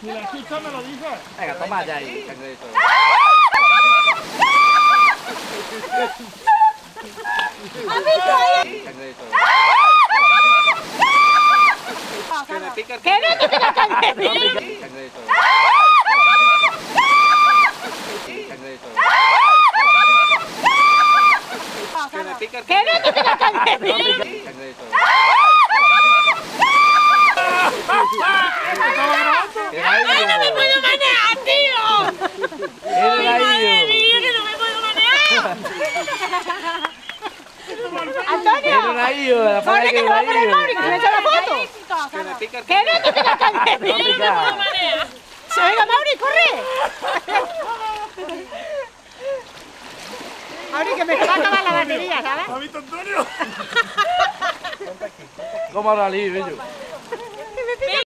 Si la escuchas me lo dices. Venga, toma ya ahí, cangrejito. Que me pica el ¡Que no te pica el cangrejito! ¡Que no te pica el cangrejito! ¡Ay, no me puedo manejar, tío! ¡Ay, madre mía, que no me puedo manejar! ¡Antonio! ¡Corre, que te va a poner Mauri, que me echa la foto! Que me el ¡Que no te pica el cangrejito! No pica. ¡Se venga, Mauri, corre! Mauri, que me va a acabar la batería, ¿sabes? ¿Has visto Antonio? ¿Cómo ahora bello?